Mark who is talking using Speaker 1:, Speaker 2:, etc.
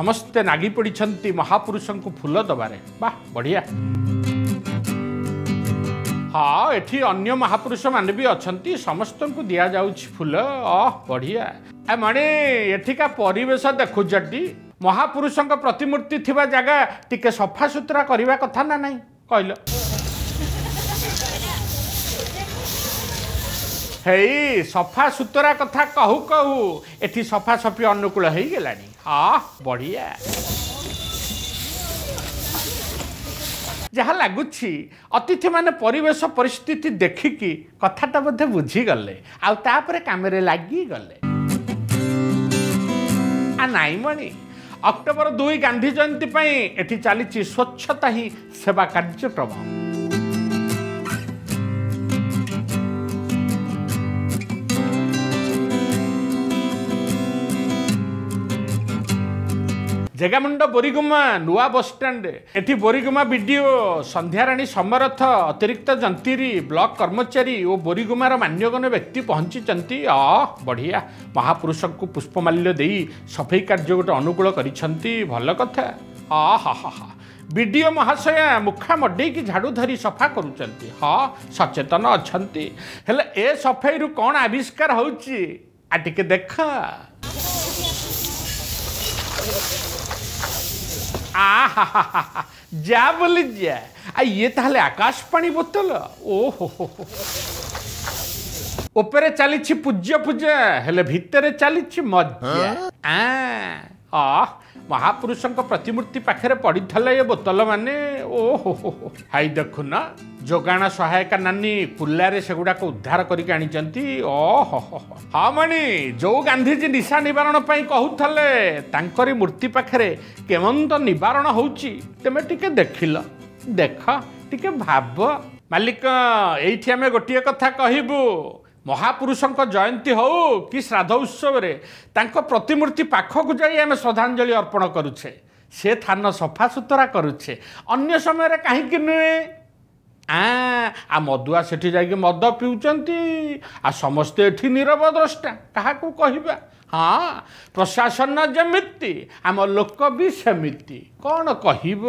Speaker 1: ସମସ୍ତେ ନାଗି ପଡ଼ିଛନ୍ତି ମହାପୁରୁଷଙ୍କୁ ଫୁଲ ଦେବାରେ। ବାଃ ବଢ଼ିଆ। ହଁ ଏଠି ଅନ୍ୟ ମହାପୁରୁଷ ମାନେ ବି ଅଛନ୍ତି ସମସ୍ତଙ୍କୁ ଦିଆଯାଉଛି ଫୁଲ। ଅ ବଢ଼ିଆ। ଏ ମଣି ଏଠିକା ପରିବେଶ ଦେଖୁଛଟି ମହାପୁରୁଷଙ୍କ ପ୍ରତିମୂର୍ତ୍ତି ଥିବା ଜାଗା ଟିକେ ସଫାସୁତୁରା କରିବା କଥା ନା ନାହିଁ କହିଲ। ହେଇ ସଫା ସୁତୁରା କଥା କହୁ କହୁ ଏଠି ସଫାସଫି ଅନୁକୂଳ ହେଇଗଲାଣି। ହଁ ବଢ଼ିଆ। ଯାହା ଲାଗୁଛି ଅତିଥିମାନେ ପରିବେଶ ପରିସ୍ଥିତି ଦେଖିକି କଥାଟା ବୋଧେ ବୁଝିଗଲେ ଆଉ ତାପରେ କାମରେ ଲାଗିଗଲେ। ଆ ନାଇଁ ମଣି ଅକ୍ଟୋବର ଦୁଇ ଗାନ୍ଧୀ ଜୟନ୍ତୀ ପାଇଁ ଏଠି ଚାଲିଛି ସ୍ୱଚ୍ଛତା ହିଁ ସେବା କାର୍ଯ୍ୟକ୍ରମ। ଜେଗାମୁଣ୍ଡ ବୋରିଗୁମା ନୂଆ ବସଷ୍ଟାଣ୍ଡ ଏଠି ବୋରିଗୁମା ବିଡିଓ ସନ୍ଧ୍ୟାରାଣୀ ସମରଥ ଅତିରିକ୍ତ ଯନ୍ତ୍ରୀ ବ୍ଲକ କର୍ମଚାରୀ ଓ ବୋରିଗୁମାର ମାନ୍ୟଗଣ୍ୟ ବ୍ୟକ୍ତି ପହଞ୍ଚିଛନ୍ତି। ଅ ବଢ଼ିଆ। ମହାପୁରୁଷଙ୍କୁ ପୁଷ୍ପମାଲ୍ୟ ଦେଇ ସଫେଇ କାର୍ଯ୍ୟ ଗୋଟେ ଅନୁକୂଳ କରିଛନ୍ତି। ଭଲ କଥା। ଅ ହ। ବିଡିଓ ମହାଶୟା ମୁଖା ମଡ଼େଇକି ଝାଡ଼ୁ ଧରି ସଫା କରୁଛନ୍ତି। ହଁ ସଚେତନ ଅଛନ୍ତି। ହେଲେ ଏ ସଫେଇରୁ କ'ଣ ଆବିଷ୍କାର ହେଉଛି? ଆ ଟିକେ ଦେଖ। যা বলে যা। আর ইয়ে তাহলে আকাশ পানি বোতল? ও ওপরে চালিছি পূজ্য পূজা হলে ভিতরে চালিছি মজা হ্যাঁ? আহ ମହାପୁରୁଷଙ୍କ ପ୍ରତିମୂର୍ତ୍ତି ପାଖରେ ପଡ଼ିଥିଲା ଏ ବୋତଲ ମାନେ ଓହୋ ହୋ ହୋ। ହାଇ ଦେଖୁନ ଯୋଗାଣ ସହାୟକା ନାନୀ କୁଲାରେ ସେଗୁଡ଼ାକ ଉଦ୍ଧାର କରିକି ଆଣିଛନ୍ତି। ହୋ। ହଁ ମଣି ଯୋଉ ଗାନ୍ଧୀଜୀ ନିଶା ନିବାରଣ ପାଇଁ କହୁଥିଲେ ତାଙ୍କରି ମୂର୍ତ୍ତି ପାଖରେ କେମନ୍ତ ନିବାରଣ ହଉଛି। ତେମେ ଟିକେ ଦେଖିଲ ଦେଖ ଟିକେ ଭାବ। ମାଲିକ ଏଇଠି ଆମେ ଗୋଟିଏ କଥା କହିବୁ। ମହାପୁରୁଷଙ୍କ ଜୟନ୍ତୀ ହଉ କି ଶ୍ରାଦ୍ଧ ଉତ୍ସବରେ ତାଙ୍କ ପ୍ରତିମୂର୍ତ୍ତି ପାଖକୁ ଯାଇ ଆମେ ଶ୍ରଦ୍ଧାଞ୍ଜଳି ଅର୍ପଣ କରୁଛେ। ସେ ଥାନ ସଫାସୁତୁରା କରୁଛେ। ଅନ୍ୟ ସମୟରେ କାହିଁକି ନୁହେଁ? ଆ ଆ ମଦୁଆ ସେଠି ଯାଇକି ମଦ ପିଉଛନ୍ତି ଆଉ ସମସ୍ତେ ଏଠି ନିରବ ଦ୍ରଷ୍ଟା। କାହାକୁ କହିବା? ହଁ ପ୍ରଶାସନ ଯେମିତି ଆମ ଲୋକ ବି ସେମିତି। କ'ଣ କହିବ?